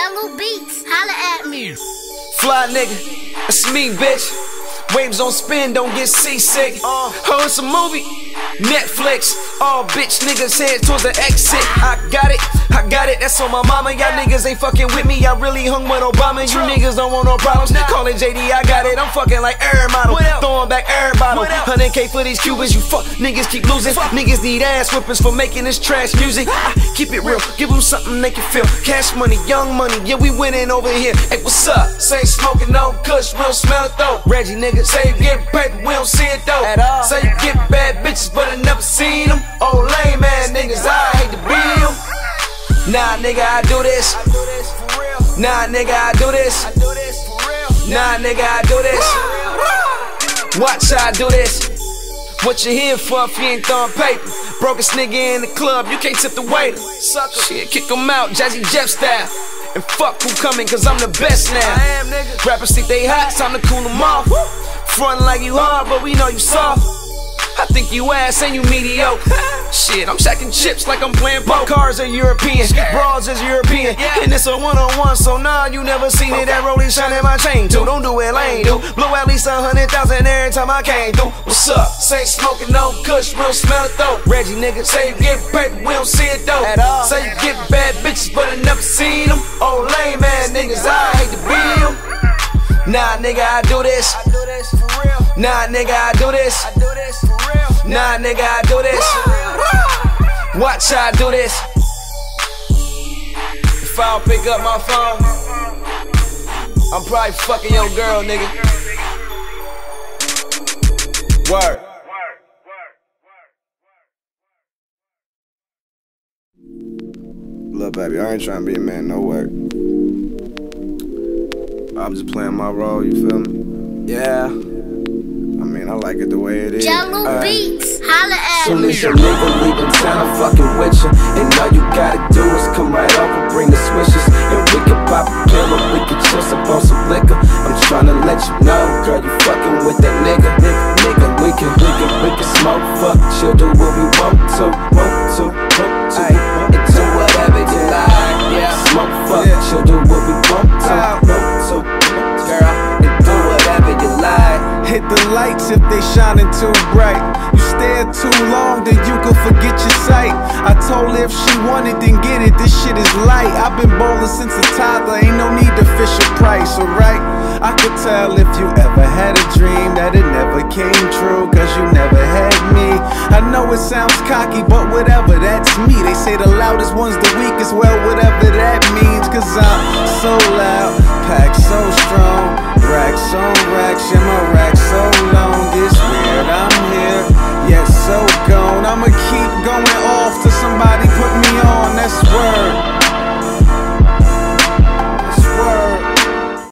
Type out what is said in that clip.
Jahlil Beats, holla at me. Fly nigga, that's me, bitch. Waves on spin, don't get seasick. Uh, oh, it's a movie. Netflix. All bitch niggas head towards the exit. I got it, I got it. That's on my mama. Y'all niggas ain't fucking with me. I really hung with Obama. You niggas don't want no problems. Call it JD, I got it. I'm fucking like every model. Throwing back every bottle. 100k for these Cubans. You fuck niggas keep losing. Niggas need ass whippers for making this trash music. I keep it real. Give them something they can feel. Cash money, young money. Yeah, we winning over here. Hey, what's up? Say smoking no kush. Don't smell it though. Reggie nigga say you get paper. We don't see it though. At all. Say you get bad bitches, but I never seen them. Oh, lame ass niggas, I hate to be them. Nah, nigga, I do this. Nah, nigga, I do this. Nah, nigga, I do this. Watch how I do this. What you here for if you ain't throwing paper? Brokest nigga in the club, you can't tip the waiter. Sucker. Shit, kick him out, Jazzy Jeff style. And fuck who coming, cause I'm the best now. Rappers think they hot, time to cool them off. Frontin' like you hard, but we know you soft. I think you ass and you mediocre. Shit, I'm stacking chips like I'm playing poker. Cars are European, bras is European. And it's a one on one, so nah, you never seen it. That rolling shining my chain too. Don't do it lame, do. Blow at least a hundred thousand every time I came through. What's up? Say smoking no kush, we don't smell it though. Reggie nigga, say you get paper, we don't see it though. At all. Say you get bad bitches, but I never seen them. Oh, lame ass niggas, I Nah, nigga, I do this. Nah, nigga, I do this. Nah, nigga, I do this. Watch how I do this. If I don't pick up my phone, I'm probably fucking your girl, nigga. Word. Look, baby, I ain't trying to be a man, no work. I'm just playing my role, you feel me? Yeah. I mean, I like it the way it is. Jahlil Alright. Beats, holla at Soon me. as your nigga leave in town, I'm fucking with you. And all you gotta do is come right over, bring the swishes. And we can pop a pill or we can chill up on some liquor. I'm tryna let you know, girl, you fucking with that nigga. Nigga, nigga, we can, we can, we can smoke, fuck, chill, do what we want to, want to, want to. Hit the lights if they shining too bright. You stare too long, then you could forget your sight. I told her if she wanted, then get it. This shit is light. I've been bowling since a toddler, ain't no need to fish a price, alright? I could tell if you ever had a dream that it never came true, cause you never had me. I know it sounds cocky, but whatever, that's me. They say the loudest one's the weakest, well, whatever that means, cause I'm so loud,